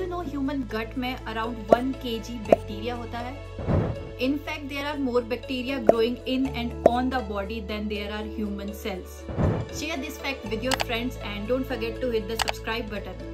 You know human गट में around one के जी bacteria होता है? In fact are more bacteria growing in and on the body than there are human cells share this fact with your friends and don't forget to hit the subscribe button